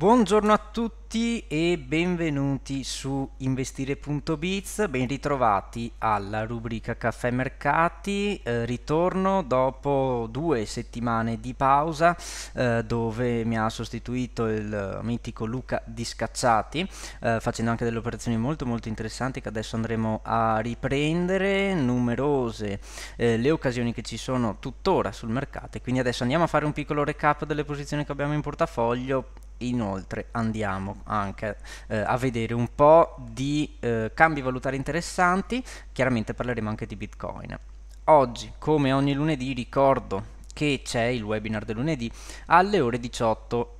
Buongiorno a tutti e benvenuti su investire.biz, ben ritrovati alla rubrica Caffè Mercati, eh, ritorno dopo due settimane di pausa eh, dove mi ha sostituito il mitico Luca Discacciati eh, facendo anche delle operazioni molto molto interessanti che adesso andremo a riprendere, numerose eh, le occasioni che ci sono tuttora sul mercato e quindi adesso andiamo a fare un piccolo recap delle posizioni che abbiamo in portafoglio inoltre andiamo anche eh, a vedere un po' di eh, cambi valutari interessanti, chiaramente parleremo anche di Bitcoin. Oggi, come ogni lunedì, ricordo che c'è il webinar del lunedì alle ore 18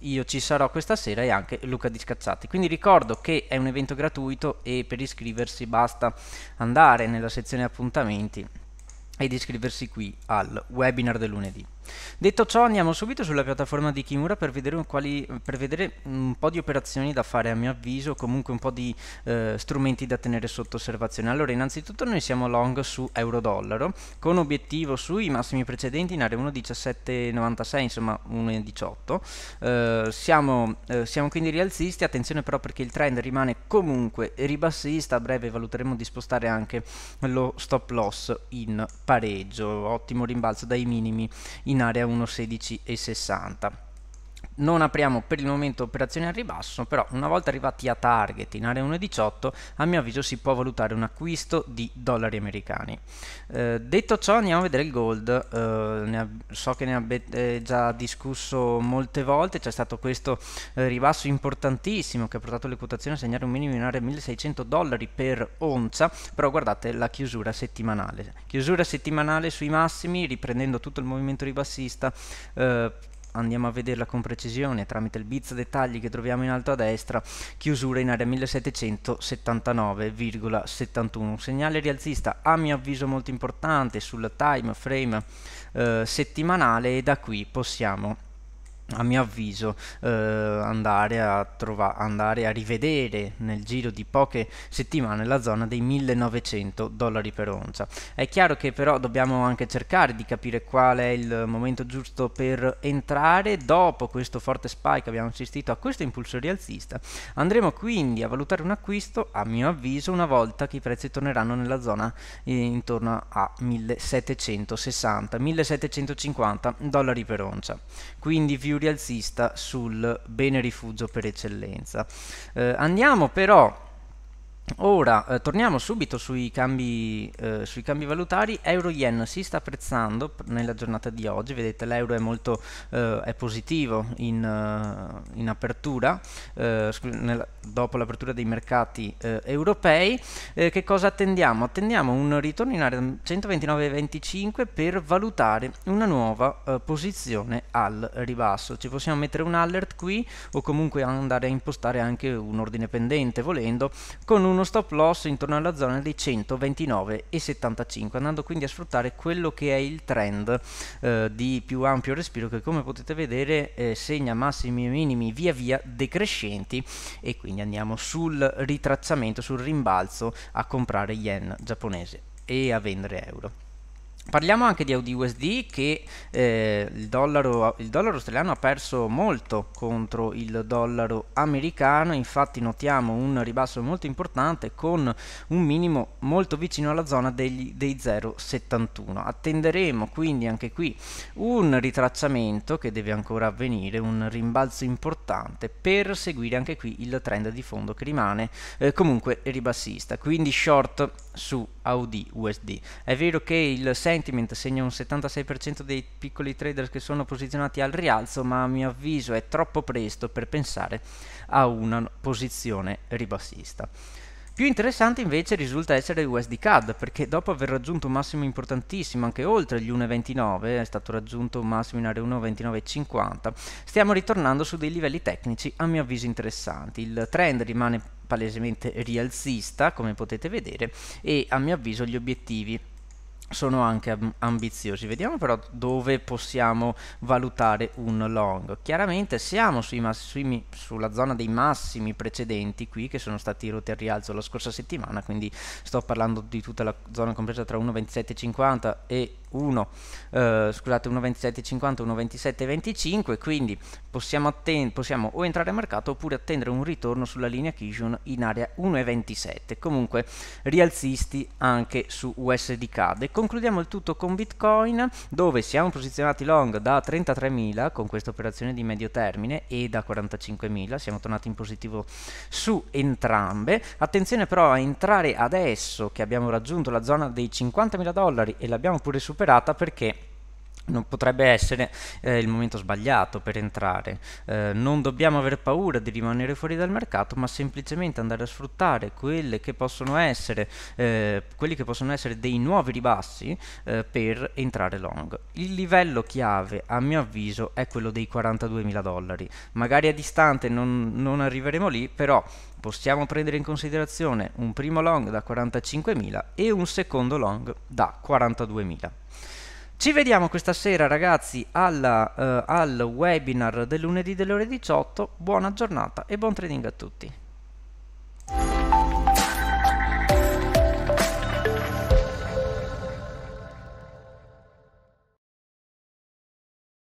io ci sarò questa sera e anche Luca Discazzati. Quindi ricordo che è un evento gratuito e per iscriversi basta andare nella sezione appuntamenti ed iscriversi qui al webinar del lunedì. Detto ciò andiamo subito sulla piattaforma di Kimura per vedere, quali, per vedere, un po' di operazioni da fare a mio avviso, comunque un po' di eh, strumenti da tenere sotto osservazione. Allora innanzitutto noi siamo long su euro-dollaro con obiettivo sui massimi precedenti in area 1,1796 insomma 1,18. Eh, siamo, eh, siamo quindi rialzisti, attenzione però perché il trend rimane comunque ribassista, a breve valuteremo di spostare anche lo stop loss in pareggio, ottimo rimbalzo dai minimi in in area 1.16,60 non apriamo per il momento operazioni al ribasso, però una volta arrivati a target in area 1.18, a mio avviso si può valutare un acquisto di dollari americani. Eh, detto ciò andiamo a vedere il gold, eh, so che ne avete già discusso molte volte, c'è stato questo eh, ribasso importantissimo che ha portato le quotazioni a segnare un minimo in area 1.600 dollari per oncia, però guardate la chiusura settimanale. Chiusura settimanale sui massimi, riprendendo tutto il movimento ribassista, eh, andiamo a vederla con precisione tramite il bits dettagli che troviamo in alto a destra, chiusura in area 1779,71, un segnale rialzista a mio avviso molto importante sul time frame eh, settimanale e da qui possiamo a mio avviso eh, andare, a trova- andare a rivedere nel giro di poche settimane la zona dei 1900 dollari per oncia. È chiaro che però dobbiamo anche cercare di capire qual è il momento giusto per entrare. Dopo questo forte spike abbiamo assistito a questo impulso rialzista. Andremo quindi a valutare un acquisto, a mio avviso, una volta che i prezzi torneranno nella zona eh, intorno a 1760-1750 dollari per oncia. Quindi rialzista sul bene rifugio per eccellenza. Eh, andiamo però Ora eh, torniamo subito sui cambi, eh, sui cambi, valutari, euro-yen si sta apprezzando nella giornata di oggi, vedete l'euro è molto eh, è positivo in, eh, in apertura, eh, nella, dopo l'apertura dei mercati eh, europei, che cosa attendiamo? Attendiamo un ritorno in area 129,25 per valutare una nuova posizione al ribasso, ci possiamo mettere un alert qui o comunque andare a impostare anche un ordine pendente volendo con un uno stop loss intorno alla zona dei 129,75 andando quindi a sfruttare quello che è il trend eh, di più ampio respiro che come potete vedere eh, segna massimi e minimi via via decrescenti e quindi andiamo sul ritracciamento, sul rimbalzo a comprare yen giapponese e a vendere euro. Parliamo anche di AUDUSD che eh, il, dollaro, il, dollaro, australiano ha perso molto contro il dollaro americano, infatti notiamo un ribasso molto importante con un minimo molto vicino alla zona degli, dei 0,71. Attenderemo quindi anche qui un ritracciamento che deve ancora avvenire, un rimbalzo importante per seguire anche qui il trend di fondo che rimane eh, comunque ribassista, quindi short su AUD È vero che il sentiment segna un 76% dei piccoli trader che sono posizionati al rialzo, ma a mio avviso è troppo presto per pensare a una posizione ribassista. Più interessante invece risulta essere il USD CAD perché dopo aver raggiunto un massimo importantissimo anche oltre gli 1,29 è stato raggiunto un massimo in area 1,29,50 stiamo ritornando su dei livelli tecnici a mio avviso interessanti il trend rimane palesemente rialzista come potete vedere e a mio avviso gli obiettivi sono anche ambiziosi. Vediamo però dove possiamo valutare un long. Chiaramente siamo sui, sulla zona dei massimi precedenti qui che sono stati rotti al rialzo la scorsa settimana, quindi sto parlando di tutta la zona compresa tra 1,2750 e 1, eh, scusate 1,27,50, 1,27,25, quindi possiamo, possiamo o entrare a mercato oppure attendere un ritorno sulla linea Kijun in area 1,27. Comunque rialzisti anche su USDCAD. E concludiamo il tutto con Bitcoin, dove siamo posizionati long da 33.000 con questa operazione di medio termine e da 45.000, siamo tornati in positivo su entrambe. Attenzione però a entrare adesso che abbiamo raggiunto la zona dei 50.000 dollari e l'abbiamo pure superata perché non potrebbe essere eh, il momento sbagliato per entrare. Eh, non dobbiamo aver paura di rimanere fuori dal mercato, ma semplicemente andare a sfruttare che essere, eh, quelli che possono essere dei nuovi ribassi eh, per entrare long. Il livello chiave, a mio avviso, è quello dei 42.000 dollari. Magari a distante non, non arriveremo lì, però possiamo prendere in considerazione un primo long da 45.000 e un secondo long da 42.000. Ci vediamo questa sera ragazzi alla, uh, al webinar del lunedì delle ore 18, buona giornata e buon trading a tutti.